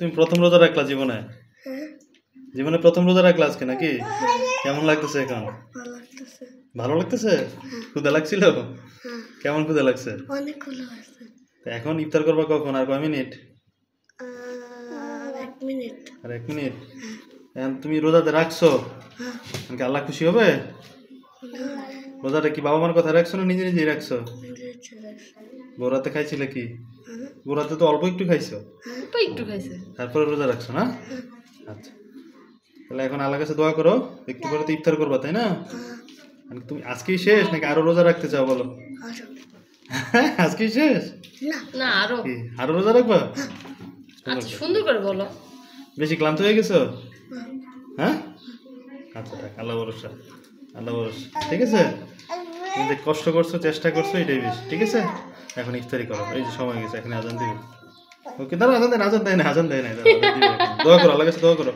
তুমি প্রথম রোজা রাখলা জীবনে? জীবনে প্রথম রোজা রাখলা আজকে নাকি? কেমন লাগতেছে এখন? ভালো লাগতেছে। ক্ষুদা লাগছিল? হ্যাঁ। কেমন ক্ষুদা লাগছে? তা এখন ইফতার করবা কখন আর কয় মিনিট? আর এক মিনিট। আর এক মিনিট? এখন তুমি রোজাতে রাখছো? হ্যাঁ। আল্লাহ খুশি হবে? রোজাটা কি বাবা মার কথা রাখছো না নিজে নিজেই রাখছো? বোরাতে খাইছিলে কি? বোরাতে তো অল্প একটু খাইছো? তো একটু খাইছে। তারপরে রোজা রাখছো না? আচ্ছা। তাহলে এখন আল্লাহ কাছে দোয়া করো একটু করে তো ইফতার করবা তাই না? মানে তুমি আজকেই শেষ নাকি আরও রোজা রাখতে চাও বলো? আজকেই শেষ? না। আরও। কি আরও রোজা রাখবা? আচ্ছা সুন্দর করে বলো। বেশি ক্লান্ত হয়ে গেছো? হ্যাঁ? আচ্ছা থাক আল্লাহ ভরসা। আল্লাহ ঠিক আছে? কষ্ট করছ, চেষ্টা করছ, এটাই বেশি। ঠিক আছে? এখন ইফতারি করো। এই যে সময় গেছে, এখন আজান দিবে। ওকে দাঁড়া আজান দেয় না আজান দেয় না আজান দেয় না। দোয়া করো। আল্লাহ কাছে দোয়া করো